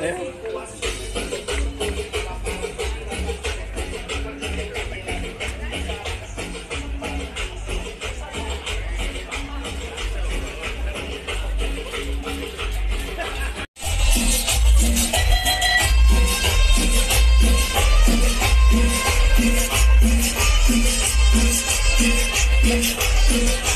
Né? Thank